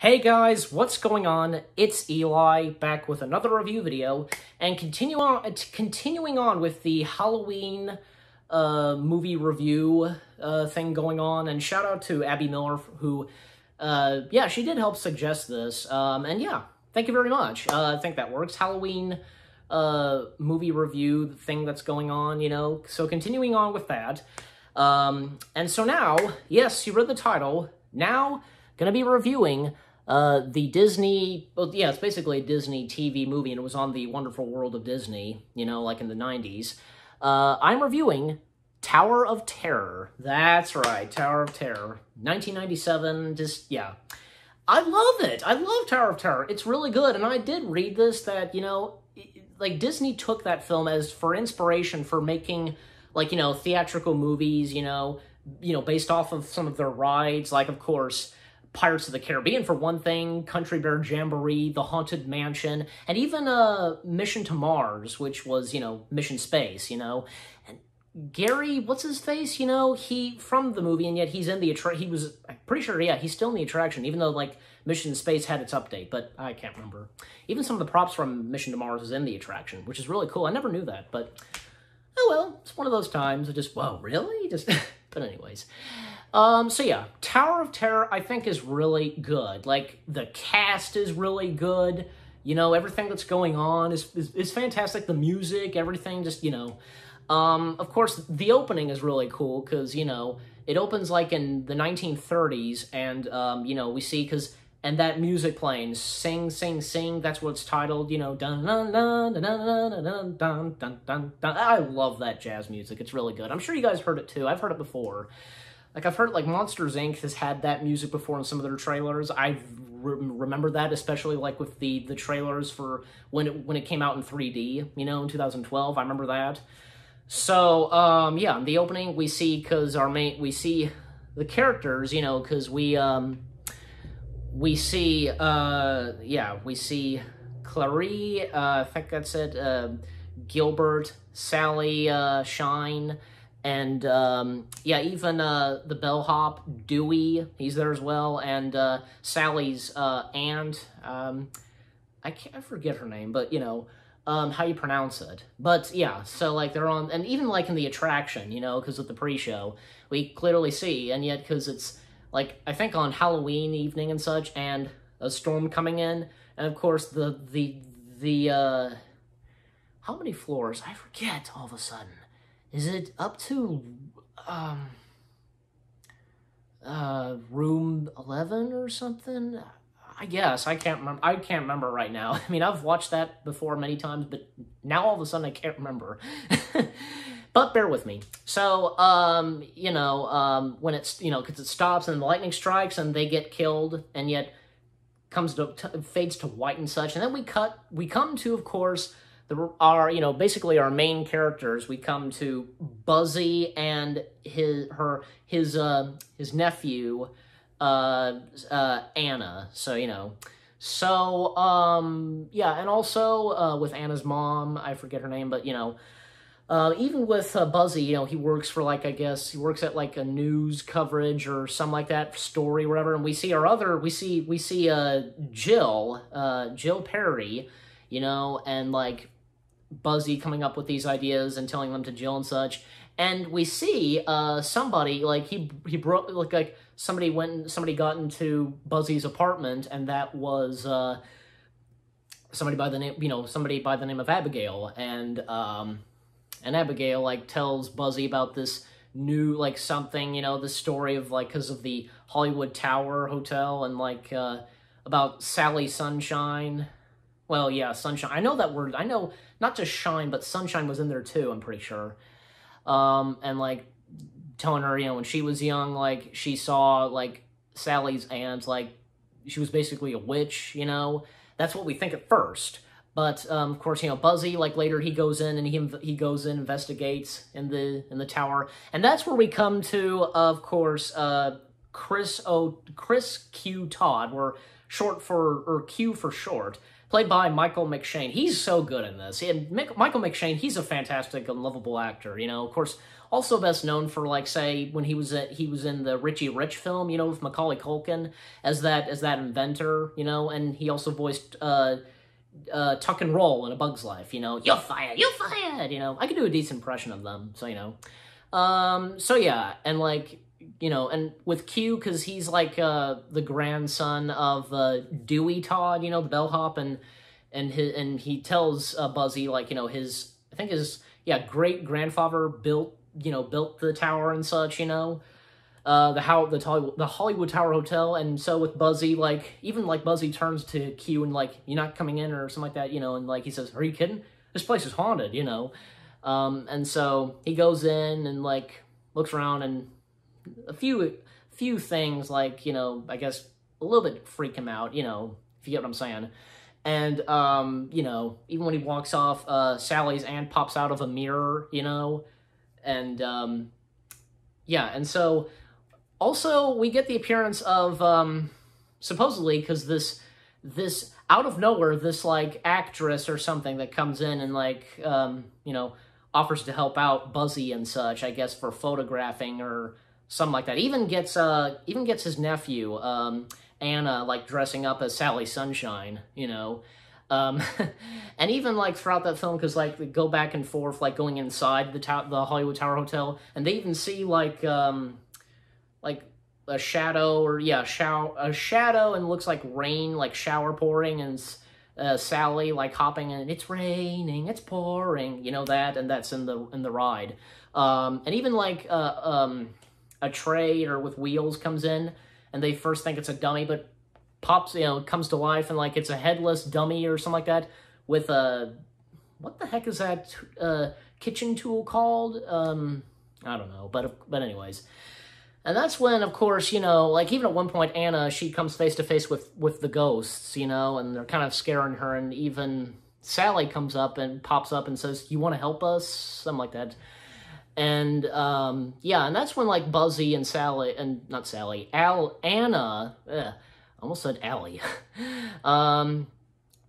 Hey guys, what's going on? It's Eli back with another review video and continue on, continuing on with the Halloween uh, movie review uh, thing going on. And shout out to Abby Miller who, uh, yeah, she did help suggest this. Um, and yeah, thank you very much. Uh, I think that works. Halloween uh, movie review thing that's going on, you know. So continuing on with that. Um, and so now, yes, you read the title. Now, gonna be reviewing uh, the Disney, well, yeah, it's basically a Disney TV movie, and it was on the Wonderful World of Disney, you know, like in the 90s. Uh, I'm reviewing Tower of Terror. That's right, Tower of Terror. 1997, just, yeah. I love it. I love Tower of Terror. It's really good, and I did read this that, you know, like Disney took that film as for inspiration for making, like, you know, theatrical movies, you know, you know, based off of some of their rides, like, of course, Pirates of the Caribbean for one thing, Country Bear Jamboree, The Haunted Mansion, and even uh, Mission to Mars, which was, you know, Mission Space, you know. And Gary, what's his face, you know, he, from the movie, and yet he's in the, he was, I'm pretty sure, yeah, he's still in the attraction, even though, like, Mission Space had its update, but I can't remember. Even some of the props from Mission to Mars is in the attraction, which is really cool. I never knew that, but, oh well, it's one of those times, I just, whoa, really? Just, but anyways. Um, so yeah, Tower of Terror I think is really good. Like the cast is really good. You know, everything that's going on is, is, is fantastic. The music, everything, just, you know. Um, of course, the opening is really cool because, you know, it opens like in the 1930s and, um, you know, we see, because, and that music playing, sing, sing, sing, that's what it's titled, you know, dun dun dun dun dun dun dun dun dun dun dun. I love that jazz music. It's really good. I'm sure you guys heard it too. I've heard it before. Like I've heard like Monsters Inc. has had that music before in some of their trailers. I re remember that especially like with the the trailers for when it when it came out in 3D, you know, in 2012. I remember that. So, um yeah, in the opening we see cuz our main we see the characters, you know, cuz we um we see uh yeah, we see Clary, uh I think that's it, uh Gilbert, Sally, uh Shine, and um, yeah, even uh, the bellhop Dewey, he's there as well, and uh, Sally's uh, aunt. Um, I can't I forget her name, but you know um, how you pronounce it. But yeah, so like they're on, and even like in the attraction, you know, because of the pre-show, we clearly see, and yet because it's like I think on Halloween evening and such, and a storm coming in, and of course the the the uh, how many floors? I forget all of a sudden. Is it up to um uh room 11 or something? I guess I can't remember. I can't remember right now. I mean, I've watched that before many times, but now all of a sudden I can't remember. but bear with me. So, um, you know, um, when it's you know, because it stops and the lightning strikes and they get killed, and yet comes to fades to white and such, and then we cut. We come to, of course, the, our, you know, basically our main characters, we come to Buzzy and his, her, his, uh, his nephew, uh, uh, Anna. So, you know, so, um, yeah, and also, uh, with Anna's mom, I forget her name, but, you know, uh, even with uh, Buzzy, you know, he works for like, I guess, he works at like a news coverage or something like that, story, whatever. And we see our other, we see, we see, uh, Jill, uh, Jill Perry, you know, and like, Buzzy coming up with these ideas and telling them to Jill and such. And we see uh, somebody like he he broke like like somebody went somebody got into Buzzy's apartment and that was uh, somebody by the name you know somebody by the name of Abigail and um, and Abigail like tells Buzzy about this new like something you know the story of like because of the Hollywood Tower Hotel and like uh, about Sally Sunshine well, yeah, sunshine. I know that word. I know not just shine, but sunshine was in there too, I'm pretty sure. Um, and like telling her, you know, when she was young, like she saw like Sally's aunt, like she was basically a witch, you know. That's what we think at first. But um, of course, you know, Buzzy, like later he goes in and he he goes in, investigates in the in the tower, and that's where we come to, of course, uh, Chris O Chris Q Todd, we're short for or Q for short. played by Michael McShane. He's so good in this. And Michael McShane, he's a fantastic and lovable actor. You know, of course, also best known for like say when he was at, he was in the Richie Rich film, you know, with Macaulay Culkin as that as that inventor, you know, and he also voiced uh, uh, Tuck and Roll in A Bug's Life. You know, you're fired, you're fired. You know, I can do a decent impression of them, so you know. Um, so yeah, and like you know, and with Q, because he's like uh, the grandson of uh, Dewey Todd, you know, the bellhop, and and his, and he tells uh, Buzzy like you know his I think his yeah great grandfather built you know built the tower and such, you know, uh, the how the the Hollywood Tower Hotel, and so with Buzzy, like even like Buzzy turns to Q and like you're not coming in? or something like that, you know, and like he says, "Are you kidding? This place is haunted," you know, um, and so he goes in and like looks around and a few few things like you know I guess a little bit freak him out, you know, if you get what I'm saying. And um, you know, even when he walks off, uh, Sally's aunt pops out of a mirror, you know, and um, yeah, and so also we get the appearance of um, supposedly because this this out of nowhere this like actress or something that comes in and like um, you know offers to help out Buzzy and such, I guess for photographing or something like that. Even gets uh even gets his nephew um Anna like dressing up as Sally Sunshine, you know. Um, and even like throughout that film, because like they go back and forth, like going inside the ta- the Hollywood Tower Hotel, and they even see like um, like a shadow or yeah, shower a shadow, and looks like rain, like shower pouring, and uh, Sally like hopping and it's raining, it's pouring, you know that, and that's in the in the ride. Um, and even like uh, um, a tray or with wheels comes in and they first think it's a dummy, but pops, you know, comes to life and like it's a headless dummy or something like that with a, what the heck is that uh, kitchen tool called? Um, I don't know, but, but anyways. And that's when, of course, you know, like even at one point, Anna, she comes face to face with, with the ghosts, you know, and they're kind of scaring her. And even Sally comes up and pops up and says, you want to help us? Something like that. And um, yeah, and that's when like Buzzy and Sally and not Sally, Al Anna, ugh, almost said Allie. um,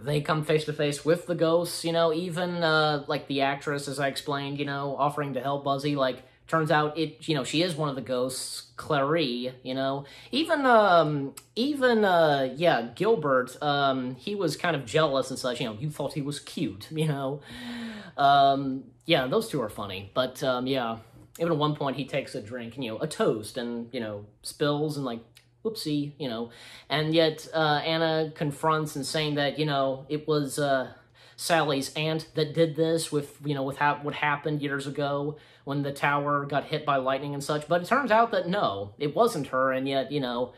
they come face to face with the ghosts. You know, even uh, like the actress, as I explained, you know, offering to help Buzzy. Like, turns out it, you know, she is one of the ghosts, Clary. You know, even um, even uh, yeah, Gilbert. Um, he was kind of jealous and such. You know, you thought he was cute. You know. Um, yeah, those two are funny. But um, yeah, even at one point he takes a drink, you know, a toast, and you know, spills and like, whoopsie, you know, and yet uh, Anna confronts and saying that you know it was uh, Sally's aunt that did this with you know with ha- what happened years ago when the tower got hit by lightning and such. But it turns out that no, it wasn't her, and yet you know,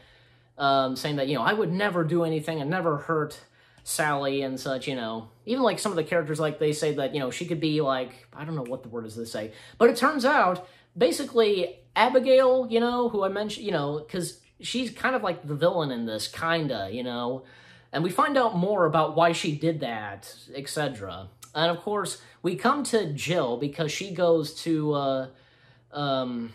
um, saying that you know I would never do anything and never hurt Sally and such, you know. Even like some of the characters, like they say that, you know, she could be like, I don't know what the word is they say. But it turns out, basically, Abigail, you know, who I mentioned, you know, because she's kind of like the villain in this, kinda, you know. And we find out more about why she did that, etc. And of course, we come to Jill because she goes to, uh, um,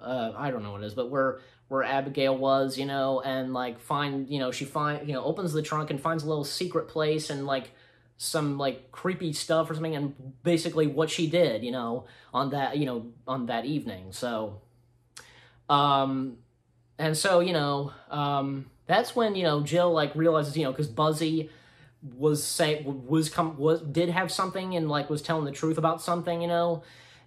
uh, I don't know what it is, but we're where Abigail was, you know, and like find, you know, she find, you know, opens the trunk and finds a little secret place and like some like creepy stuff or something and basically what she did, you know, on that, you know, on that evening. So um and so, you know, um that's when, you know, Jill like realizes, you know, cuz Buzzy was say was come was did have something and like was telling the truth about something, you know,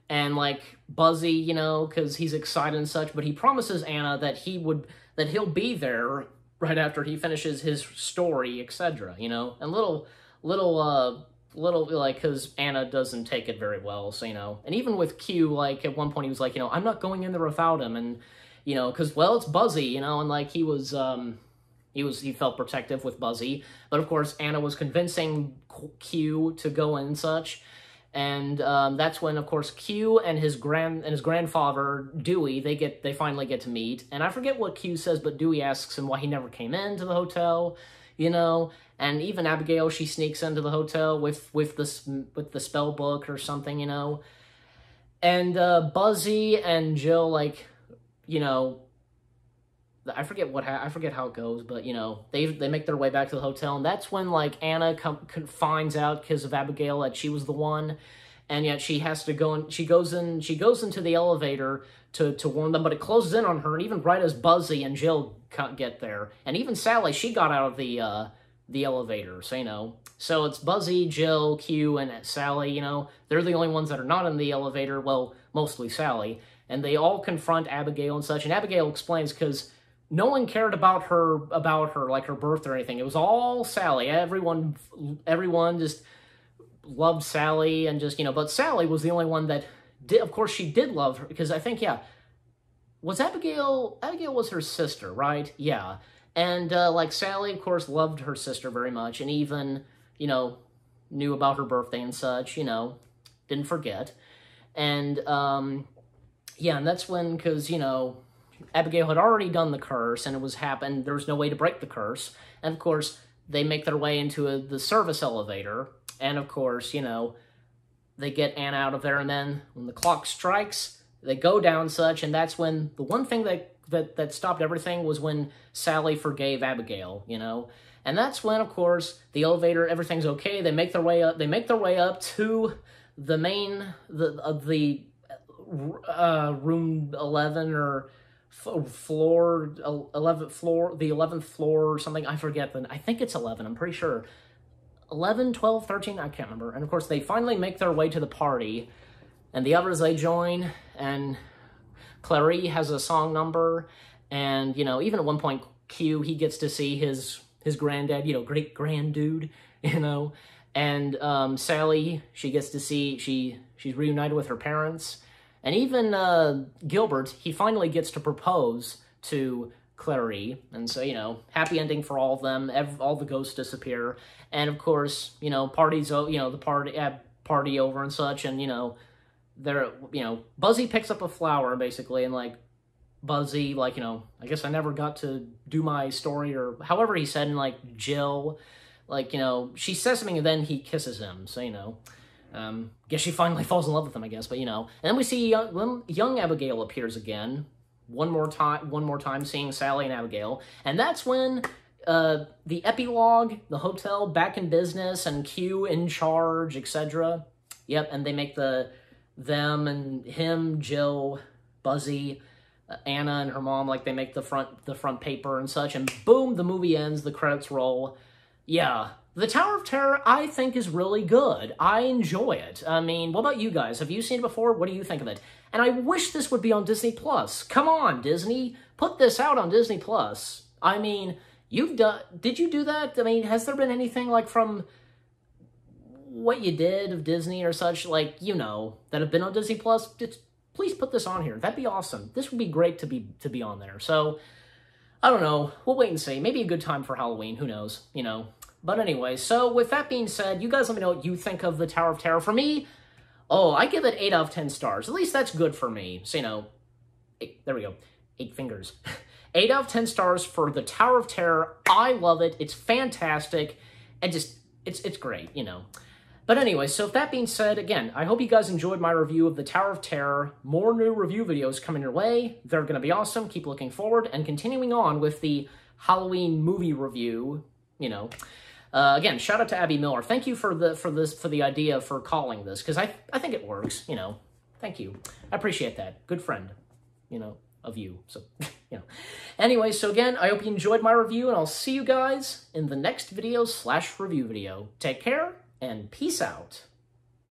and like Buzzy, you know, because he's excited and such, but he promises Anna that he would that he'll be there right after he finishes his story, etc. You know, and little little uh little like because Anna doesn't take it very well, so you know, and even with Q, like at one point he was like, you know, I'm not going in there without him, and you know, because well, it's Buzzy, you know, and like he was um he was he felt protective with Buzzy, but of course Anna was convincing Q to go in and such and um, that's when, of course, Q and his grand and his grandfather Dewey they get they finally get to meet. And I forget what Q says, but Dewey asks him why he never came into the hotel, you know. And even Abigail she sneaks into the hotel with with this with the spell book or something, you know. And uh, Buzzy and Jill like, you know, I forget what I forget how it goes, but you know they they make their way back to the hotel, and that's when like Anna come, finds out because of Abigail that she was the one, and yet she has to go and she goes in she goes into the elevator to to warn them, but it closes in on her, and even right as Buzzy and Jill get there, and even Sally she got out of the uh, the elevator, so you know. So it's Buzzy, Jill, Q, and Sally. You know they're the only ones that are not in the elevator. Well, mostly Sally, and they all confront Abigail and such. And Abigail explains because no one cared about her about her like her birth or anything. It was all Sally. Everyone everyone just loved Sally and just you know, but Sally was the only one that did. Of course, she did love her because I think yeah, was Abigail Abigail was her sister, right? Yeah, and uh, like Sally, of course, loved her sister very much, and even you know knew about her birthday and such. You know, didn't forget, and um, yeah, and that's when because you know Abigail had already done the curse and it was happened. There was no way to break the curse. And of course, they make their way into a, the service elevator. And of course, you know, they get Anna out of there. And then when the clock strikes, they go down such. And that's when the one thing that, that, that stopped everything was when Sally forgave Abigail, you know. And that's when, of course, the elevator, everything's okay. They make their way up. They make their way up to the main, the, uh, the uh, room 11 or floor 11th floor the 11th floor or something i forget the i think it's 11 i'm pretty sure. 11 12 13 i can't remember. And of course they finally make their way to the party and the others they join and clary has a song number and you know even at one point q he gets to see his his granddad you know great grand dude you know? And um, sally she gets to see she she's reunited with her parents and even uh, Gilbert, he finally gets to propose to Clary. And so, you know, happy ending for all of them. all the ghosts disappear. And of course, you know, parties, you know, the party, uh, party over and such. And, you know, they're, you know, Buzzy picks up a flower basically and like, Buzzy, like, you know, I guess I never got to do my story or however he said, and like Jill, like, you know, she says something and then he kisses him. So, you know, um, guess she finally falls in love with him, I guess, but you know. And then we see young, young Abigail appears again, one more time, one more time, seeing Sally and Abigail, and that's when uh, the epilogue, the hotel back in business, and Q in charge, etc. Yep, and they make the them and him, Jill, Buzzy, uh, Anna and her mom, like they make the front the front paper and such, and boom, the movie ends, the credits roll. Yeah, the Tower of Terror, I think, is really good. I enjoy it. I mean, what about you guys? Have you seen it before? What do you think of it? And I wish this would be on Disney Plus. Come on, Disney, put this out on Disney Plus. I mean, you've done. Did you do that? I mean, has there been anything like from what you did of Disney or such, like you know, that have been on Disney Plus? please put this on here. That'd be awesome. This would be great to be to be on there. So. I don't know. We'll wait and see. Maybe a good time for Halloween. Who knows? You know, but anyway, so with that being said, you guys let me know what you think of the Tower of Terror. For me, oh, I give it 8 out of 10 stars. At least that's good for me. So, you know, eight, there we go. Eight fingers. 8 out of 10 stars for the Tower of Terror. I love it. It's fantastic. And just, it's, it's great, you know. But anyway, so with that being said, again, I hope you guys enjoyed my review of the Tower of Terror. More new review videos coming your way. They're going to be awesome. Keep looking forward. And continuing on with the Halloween movie review, you know. Uh, again, shout out to Abby Miller. Thank you for the for this for the idea for calling this because I I think it works. You know, thank you. I appreciate that. Good friend, you know, of you. So, you know. Anyway, so again, I hope you enjoyed my review, and I'll see you guys in the next video slash review video. Take care and peace out.